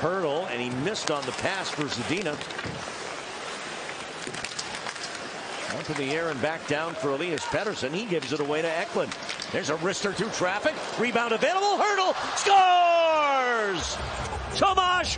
Hertl, and he missed on the pass for Zadina. Up in the air and back down for Elias Pettersson. He gives it away to Eklund. There's a wrist or two traffic. Rebound available. Hertl scores! Tomas